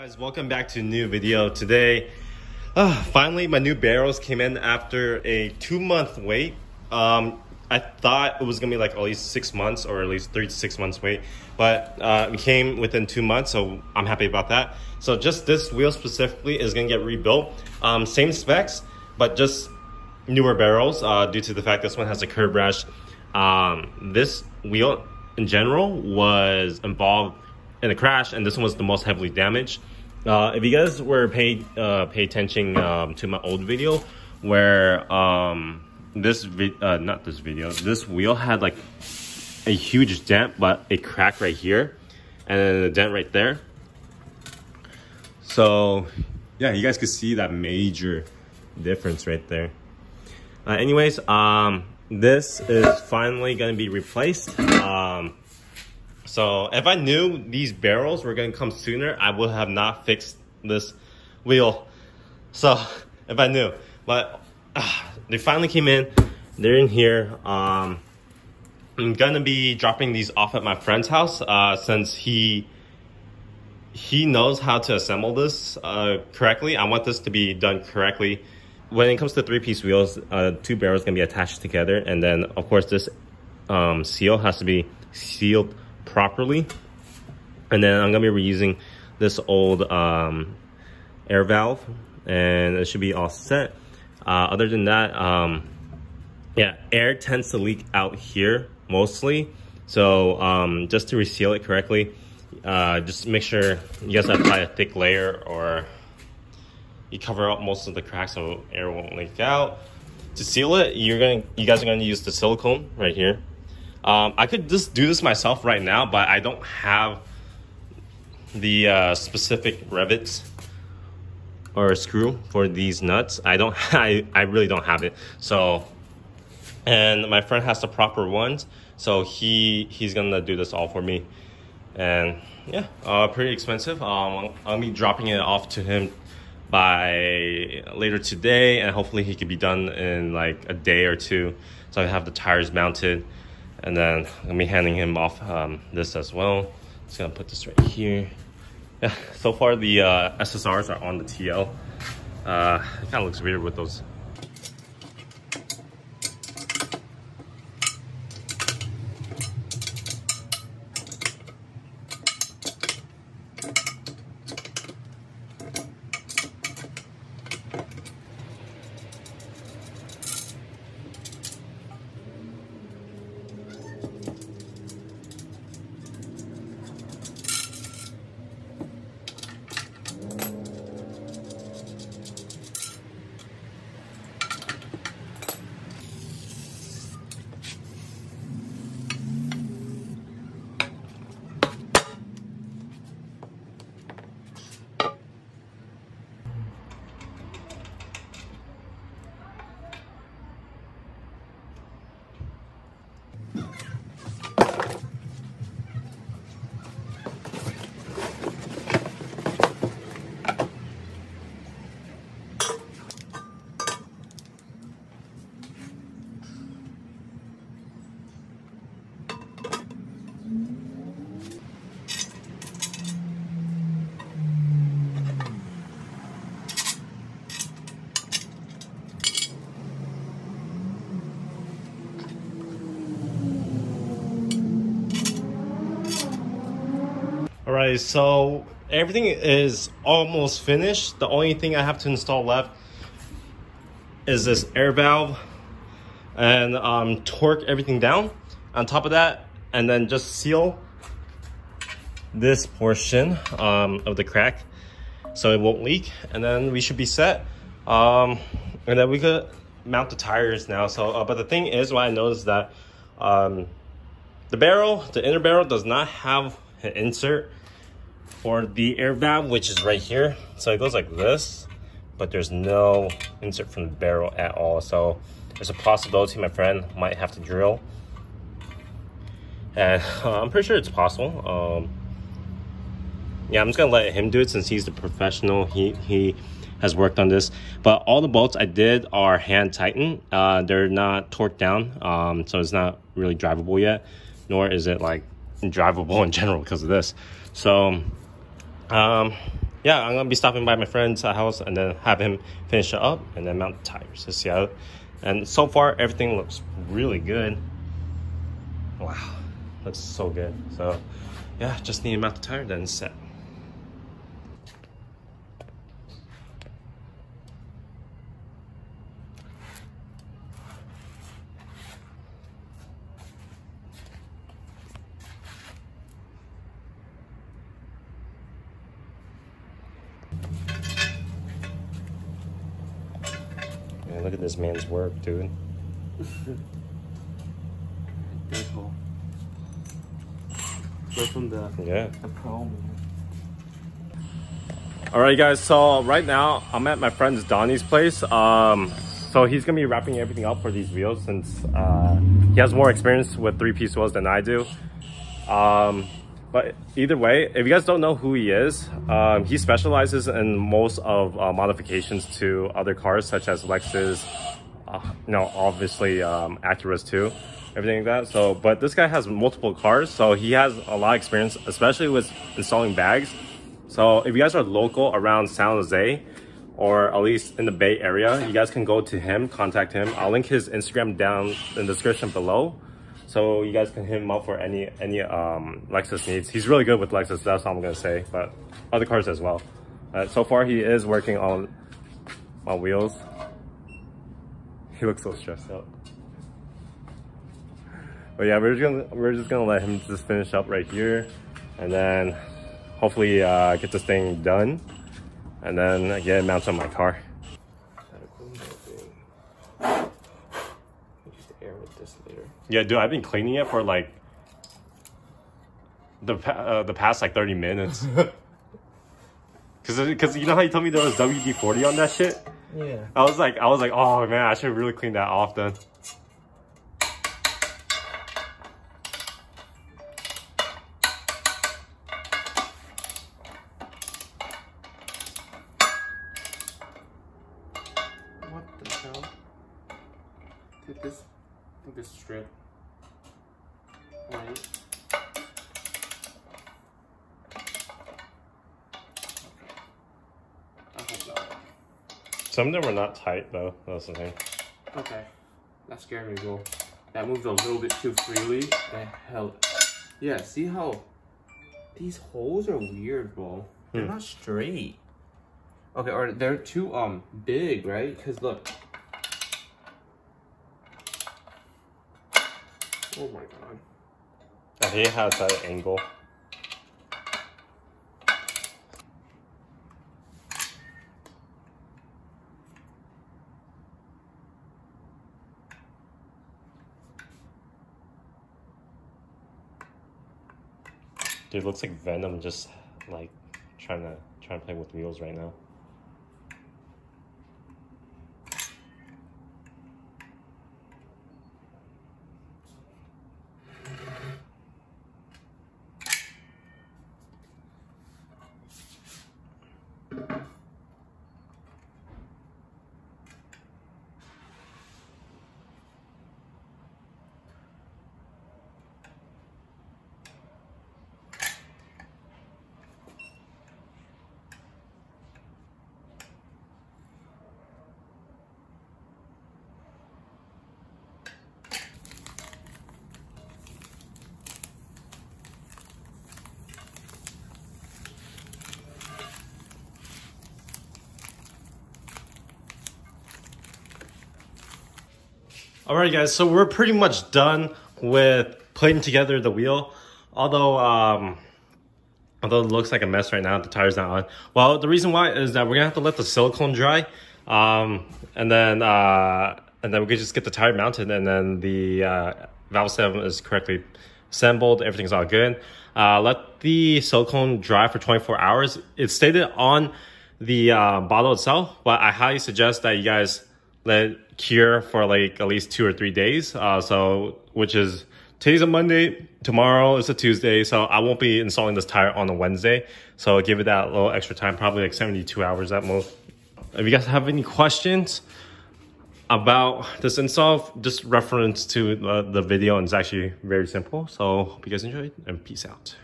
guys welcome back to a new video. Today uh, finally my new barrels came in after a two month wait. Um, i thought it was gonna be like at least six months or at least three to six months wait but uh, it came within two months so i'm happy about that. So just this wheel specifically is gonna get rebuilt. Um, same specs but just newer barrels uh, due to the fact this one has a curb rash. Um, this wheel in general was involved in a crash, and this one was the most heavily damaged. Uh, if you guys were paid uh, pay attention um, to my old video, where um, this uh, not this video, this wheel had like a huge dent, but a crack right here, and then a dent right there. So yeah, you guys could see that major difference right there. Uh, anyways, um, this is finally gonna be replaced. Um, so if I knew these barrels were gonna come sooner, I would have not fixed this wheel. So if I knew, but uh, they finally came in. They're in here. Um, I'm gonna be dropping these off at my friend's house uh, since he he knows how to assemble this uh, correctly. I want this to be done correctly. When it comes to three-piece wheels, uh, two barrels can be attached together, and then of course this um, seal has to be sealed properly. And then I'm gonna be reusing this old um, air valve and it should be all set. Uh, other than that, um, yeah, air tends to leak out here mostly. So um, just to reseal it correctly, uh, just make sure you guys apply a thick layer or you cover up most of the cracks so air won't leak out. To seal it, you're gonna, you guys are gonna use the silicone right here. Um, I could just do this myself right now, but I don't have the uh, specific rivets or screw for these nuts. I don't, I, I really don't have it. So, and my friend has the proper ones. So he, he's gonna do this all for me. And yeah, uh, pretty expensive. Um, I'll be dropping it off to him by later today and hopefully he could be done in like a day or two. So I have the tires mounted and then I'm gonna be handing him off um, this as well. Just gonna put this right here. Yeah, so far the uh, SSRs are on the TL. Uh, it kind of looks weird with those so everything is almost finished. The only thing I have to install left is this air valve and um, torque everything down. On top of that and then just seal this portion um, of the crack so it won't leak. And then we should be set. Um, and then we could mount the tires now. So uh, but the thing is what I noticed that um, the barrel the inner barrel does not have an insert for the air valve, which is right here. So it goes like this, but there's no insert from the barrel at all. So there's a possibility my friend might have to drill. And uh, I'm pretty sure it's possible. Um, yeah, I'm just gonna let him do it since he's the professional. He, he has worked on this. But all the bolts I did are hand tightened. Uh, they're not torqued down, um, so it's not really drivable yet, nor is it like drivable in general because of this. So um, yeah, I'm gonna be stopping by my friend's house and then have him finish it up and then mount the tires to see how. And so far, everything looks really good. Wow, looks so good. So, yeah, just need to mount the tire, then set. This man's work, dude. Beautiful. Go from the, Yeah. the pro. All right, guys. So right now I'm at my friend's Donny's place. Um, so he's gonna be wrapping everything up for these wheels since uh, he has more experience with three-piece wheels than I do. Um, but either way, if you guys don't know who he is, um, he specializes in most of uh, modifications to other cars such as Lexus, uh, you know, obviously um, Acuras too, everything like that. So, but this guy has multiple cars, so he has a lot of experience, especially with installing bags. So if you guys are local around San Jose, or at least in the Bay Area, you guys can go to him, contact him. I'll link his Instagram down in the description below. So you guys can hit him up for any any um, Lexus needs. He's really good with Lexus, that's all I'm gonna say, but other cars as well. Uh, so far he is working on on wheels. He looks so stressed out. But yeah, we're just gonna we're just gonna let him just finish up right here, and then hopefully uh, get this thing done, and then get it mounted on my car. Gotta clean that thing. Air with this later. Yeah, dude, I've been cleaning it for like the pa- uh, the past like thirty minutes. Cause, cause you know how you told me there was WD forty on that shit. Yeah. I was like, I was like, oh man, I should really clean that off then. Strip? Right? I. Some of them were not tight though. That's the thing. Okay. That scared me, bro. That moved a little bit too freely. The hell. Yeah, see how these holes are weird, bro. They're Hmm. not straight. Okay, or they're too um big, right? Cause look. Oh my god. I hate how it's at an angle. Dude, looks like Venom just like trying to trying to play with wheels right now. Alright guys, so we're pretty much done with putting together the wheel. Although um although it looks like a mess right now, the tire's not on. Well, the reason why is that we're gonna have to let the silicone dry. Um and then uh and then we could just get the tire mounted and then the uh valve stem is correctly assembled, everything's all good. Uh let the silicone dry for 24 hours. It's stated on the uh, bottle itself, but I highly suggest that you guys let cure for like at least two or three days. Uh, so, which is today's a Monday, tomorrow is a Tuesday, so I won't be installing this tire on a Wednesday. So I'll give it that little extra time, probably like 72 hours at most. If you guys have any questions about this install, just reference to uh, the video, and it's actually very simple. So hope you guys enjoyed, and peace out.